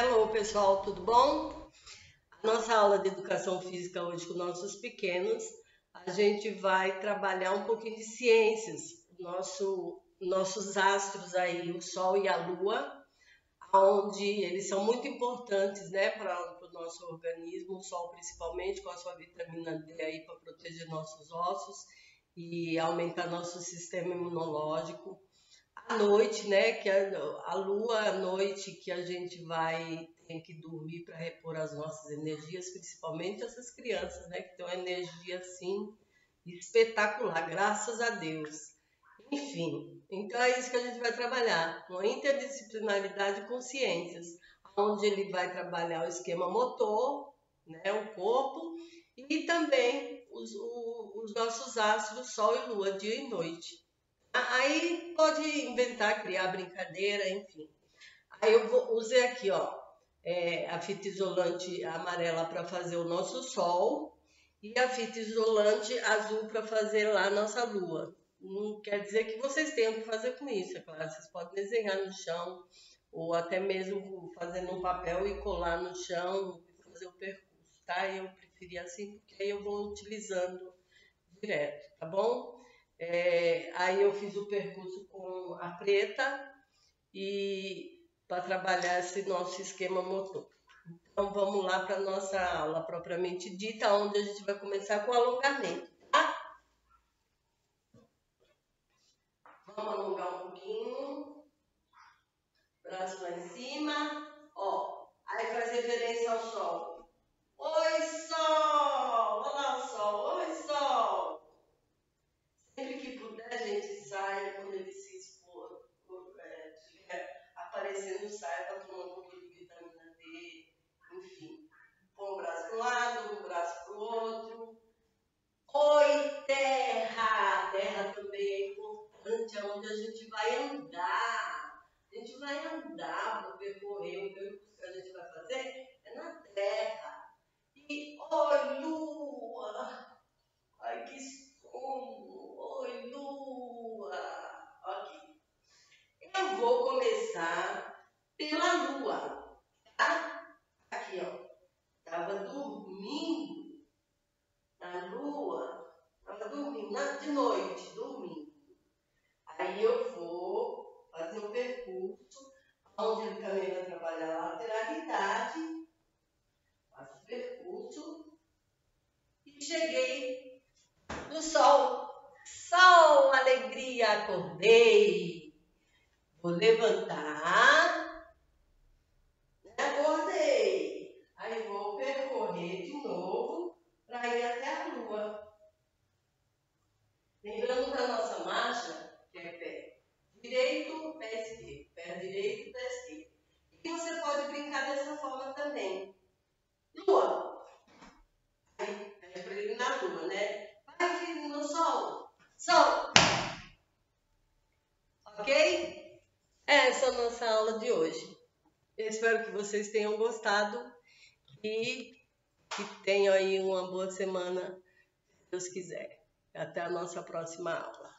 Hello, pessoal, tudo bom? A nossa aula de educação física hoje com nossos pequenos, a gente vai trabalhar um pouquinho de ciências, nosso, nossos astros aí, o Sol e a Lua, onde eles são muito importantes, né, para o nosso organismo, o Sol principalmente, com a sua vitamina D aí para proteger nossos ossos e aumentar nosso sistema imunológico noite, né? Que a, a lua à noite que a gente vai tem que dormir para repor as nossas energias, principalmente essas crianças, né? Que têm uma energia assim espetacular, graças a Deus. Enfim, então é isso que a gente vai trabalhar, uma interdisciplinaridade com ciências, onde ele vai trabalhar o esquema motor, né, o corpo, e também os, o, os nossos astros, Sol e Lua, dia e noite. Aí pode inventar, criar brincadeira, enfim. Aí eu vou, usei aqui, ó, é, a fita isolante amarela para fazer o nosso sol e a fita isolante azul para fazer lá a nossa lua. Não quer dizer que vocês tenham que fazer com isso, é claro. Vocês podem desenhar no chão ou até mesmo fazendo um papel e colar no chão e fazer o percurso, tá? Eu preferi assim porque aí eu vou utilizando direto, tá bom? É, aí eu fiz o percurso com a preta e para trabalhar esse nosso esquema motor. Então vamos lá para nossa aula propriamente dita, onde a gente vai começar com alongamento, tá? Vamos alongar um pouquinho. Braço lá em cima. Ó, aí faz referência ao sol. Oi, sol! Olha lá o sol. Oi, sol! sempre que puder, a gente sai quando ele se expor, é, estiver aparecendo, sai para tomar um pouquinho de vitamina D, enfim. Põe o braço para um lado, o braço para o outro. Oi, terra! Terra também é importante, é onde a gente vai andar. A gente vai andar para percorrer o que a gente vai fazer é na terra. E oi, lua! Ai, que sono! Oi, Lua! Ok. Eu vou começar pela Lua, tá? Aqui, ó. Tava dormindo na Lua. Tava dormindo de noite, dormindo. Aí eu vou fazer o um percurso, onde ele também vai trabalhar a lateralidade. Faço o percurso. E cheguei no Sol. Sol, alegria, acordei. Vou levantar. Acordei. Aí vou percorrer de novo para ir até a lua. Lembrando da nossa marcha, que é pé direito, pé esquerdo. Pé direito, pé esquerdo. E você pode brincar dessa forma também. Lua. Aí, é para ele na lua, né? Vai, filho, no sol. Sol. Ok? Essa é a nossa aula de hoje. Eu espero que vocês tenham gostado e que tenham aí uma boa semana, se Deus quiser. Até a nossa próxima aula.